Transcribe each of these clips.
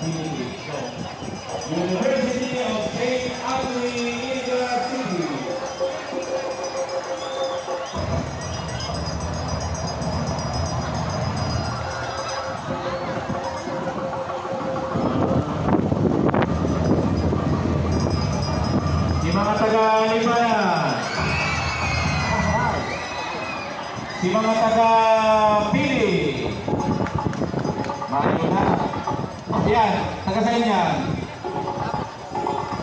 University of City. Si mga taga-Libayan. Si mga taga-Pili. Yan, taga saan yan?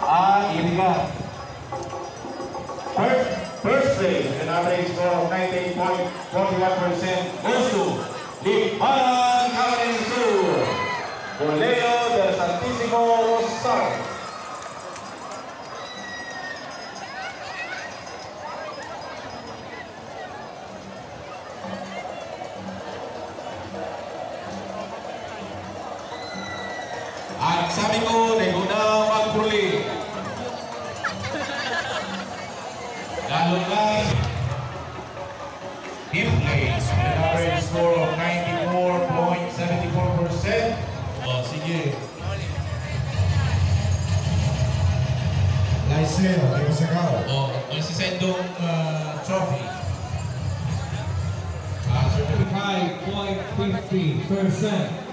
Ah, Iliga. First, first place, an average of 98.41% sabi ko, na unang magpuli. Lalo na fifth place with an average score of 94.74%. Oh, sige. Laiseo, de Cosacao. Oh, may sisendong uh, trophy. Ah, 5.50%.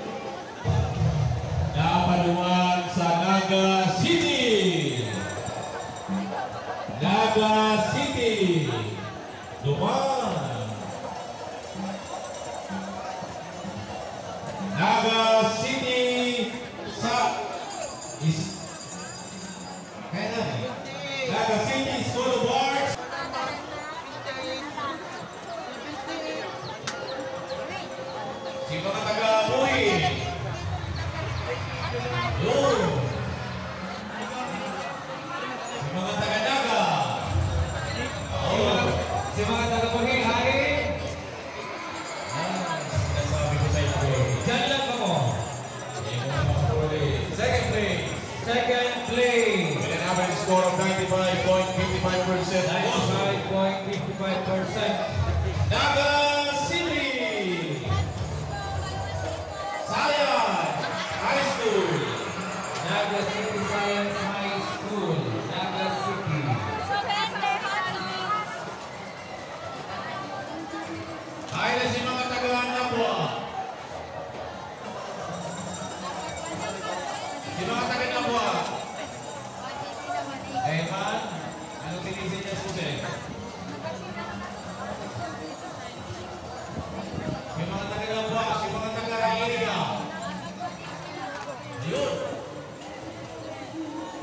Yun.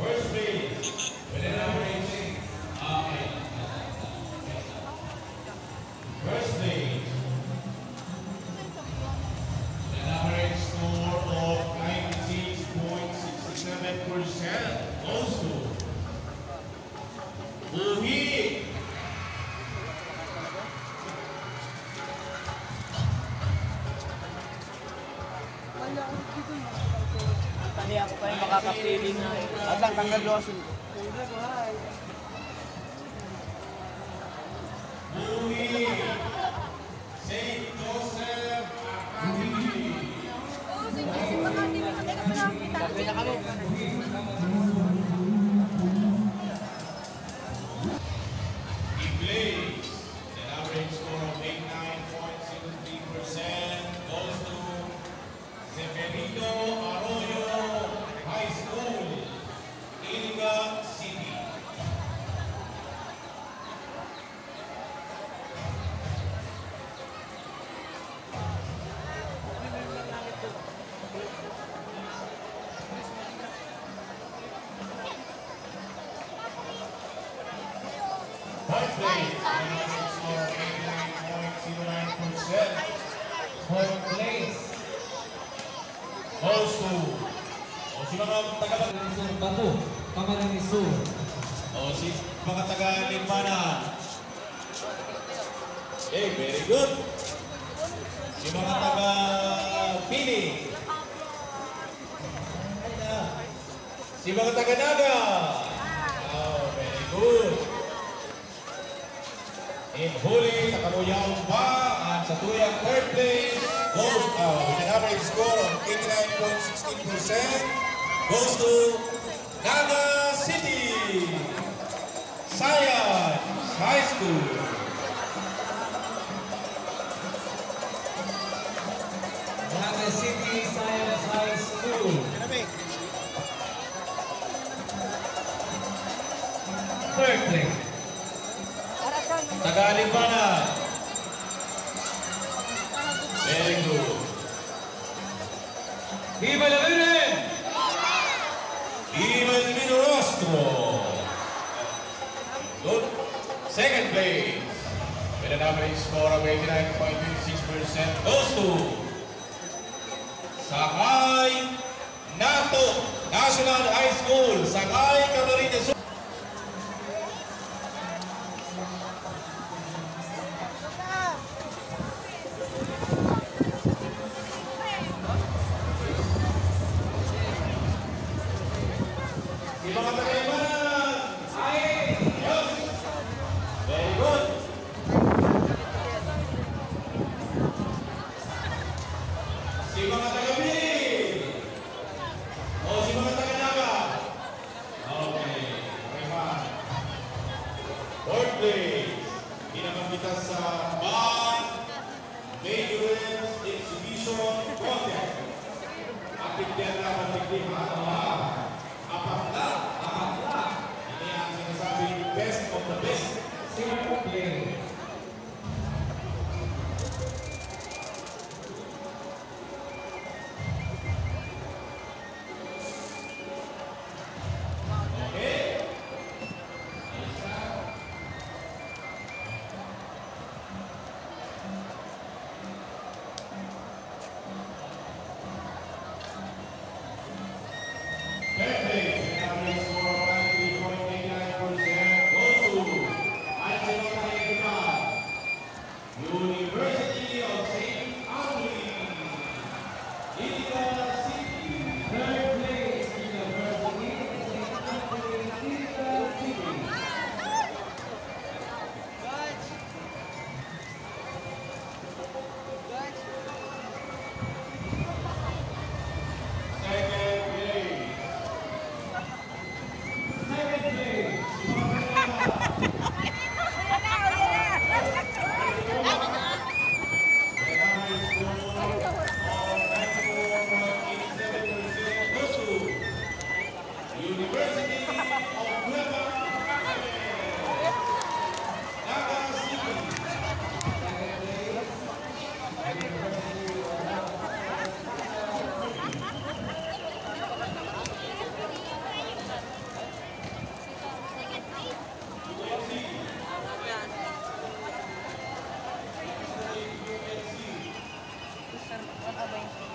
First Hanggang doon kasi dito. Gusto. O, si mga taga-Limpanan. Okay, very good. Si mga taga-Pili. Si mga taga-Naga. Oh, very good. In huli, nakaluyaw pa at sa tuyang third place goes uh, with an average score of 89.16% goes to Naga Saya High School. Naga City Science High School. Third place. Tagalipana. second place. With an average score of 89.56% goes to Sakai Nato National High School, Sakai Camarines Ano ba yung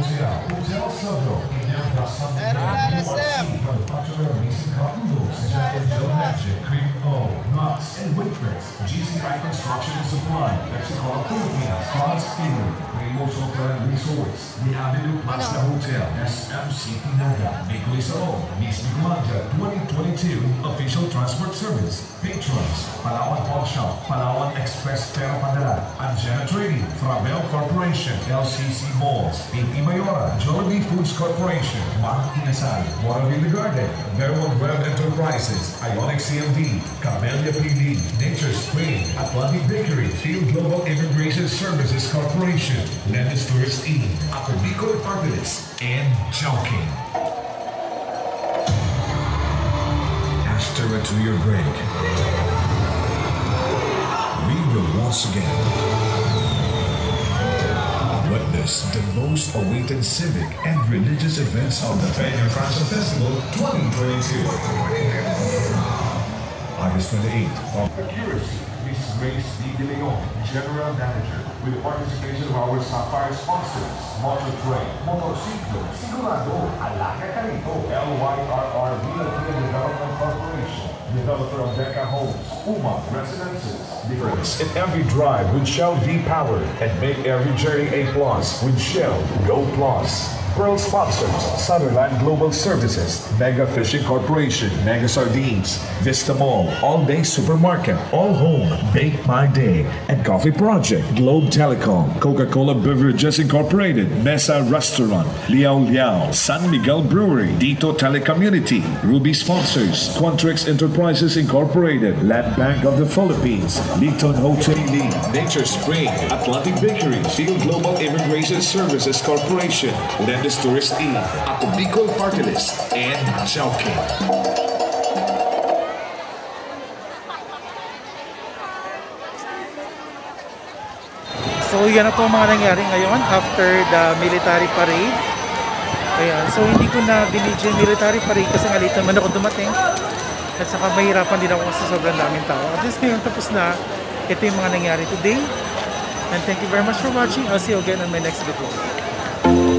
Hotel, Hotel Soto, Inel San Terminal, GCI Construction and Supply, Mexico, Philippines, Cross Italy, Rainbow Chocolate and Resorts, The Avenue Plaza Hotel, SMC Pinaga, Nicolas O, Miss Migmanta 2022 Official Transport Service, Patrons, Palawan Pawn Shop, Palawan Express Pera Padala, Angena Trading, Fravel Corporation, LCC Malls, AP Mayora, Jollibee Foods Corporation, Mang Inasal, Moraville Garden, Vermont Web Enterprises, Ionic CMD, Camellia PD, Spring, Atlantic Bakery, Field Global Immigration Services Corporation, Lennis Tourist Inn, Acobico Apartments, and Chowking. After a two-year break, we will once again witness the most awaited civic and religious events of the Peñafrancia Festival 2022. August 28th, Mrs. Grace D. De Leon, General Manager, with the participation of our Sapphire sponsors, Motor Train, Motociclo, Sigurado, Alaca Carito, LYRR Realty Development Corporation, developer of Deca Homes, Uma Residences. Difference in every drive with Shell V Power and make every journey a plus with Shell Go Plus. Pearl sponsors Sutherland Global Services, Mega Fishing Corporation, Mega Sardines, Vista Mall, All Day Supermarket, All Home, Bake My Day, and Coffee Project, Globe Telecom, Coca-Cola Beverages Incorporated, Mesa Restaurant, Liao Liao, San Miguel Brewery, Dito Telecommunity, Ruby Sponsors, Quantrix Enterprises Incorporated, Land Bank of the Philippines, Liton Hotel Nature Spring, Atlantic Bakery, Field Global Immigration Services Corporation, Landis Tourist Inn, Ako Bicol Party List, and Chowking. So yan na po ang mga nangyari ngayon after the military parade. Ayan. So hindi ko na binidyo yung military parade kasi nga naman ako dumating. At saka mahirapan din ako kasi sobrang daming tao. At least ngayon tapos na. Ito yung mga nangyari today. And thank you very much for watching. I'll see you again on my next video.